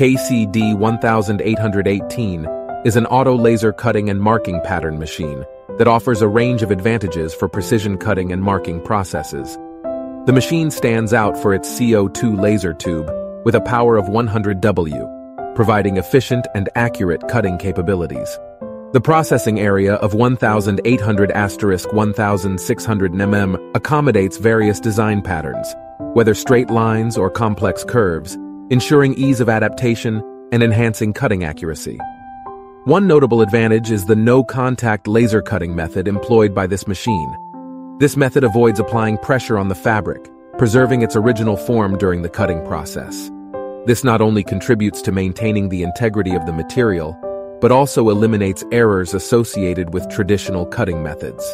KCD 1818 is an auto laser cutting and marking pattern machine that offers a range of advantages for precision cutting and marking processes. The machine stands out for its CO2 laser tube with a power of 100 W, providing efficient and accurate cutting capabilities. The processing area of 1,800 asterisk 1,600 mm accommodates various design patterns, whether straight lines or complex curves, ensuring ease of adaptation and enhancing cutting accuracy. One notable advantage is the no-contact laser cutting method employed by this machine. This method avoids applying pressure on the fabric, preserving its original form during the cutting process. This not only contributes to maintaining the integrity of the material, but also eliminates errors associated with traditional cutting methods.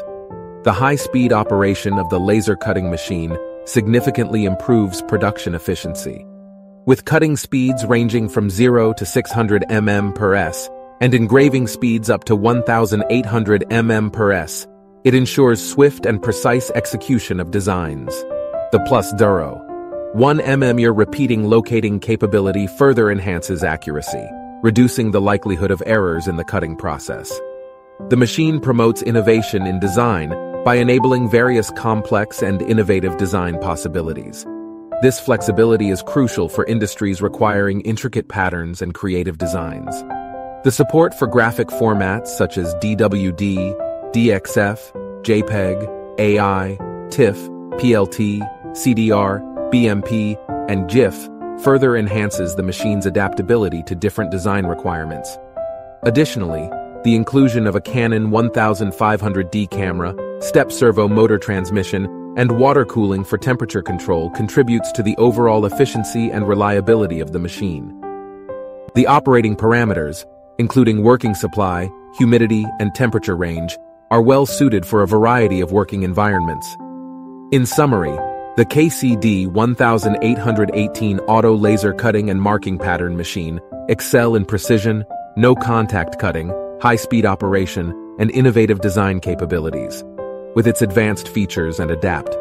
The high-speed operation of the laser cutting machine significantly improves production efficiency. With cutting speeds ranging from 0 to 600 mm per s and engraving speeds up to 1800 mm per s, it ensures swift and precise execution of designs. The Plus Duro 1 mm your repeating locating capability further enhances accuracy, reducing the likelihood of errors in the cutting process. The machine promotes innovation in design by enabling various complex and innovative design possibilities. This flexibility is crucial for industries requiring intricate patterns and creative designs. The support for graphic formats such as DWG, DXF, JPEG, AI, TIFF, PLT, CDR, BMP, and GIF further enhances the machine's adaptability to different design requirements. Additionally, the inclusion of a Canon 1500D camera, step servo motor transmission, and water cooling for temperature control contributes to the overall efficiency and reliability of the machine. The operating parameters, including working supply, humidity, and temperature range, are well suited for a variety of working environments. In summary, the KCD 1818 auto laser cutting and marking pattern machine excel in precision, no contact cutting, high-speed operation, and innovative design capabilities. With its advanced features and adapt,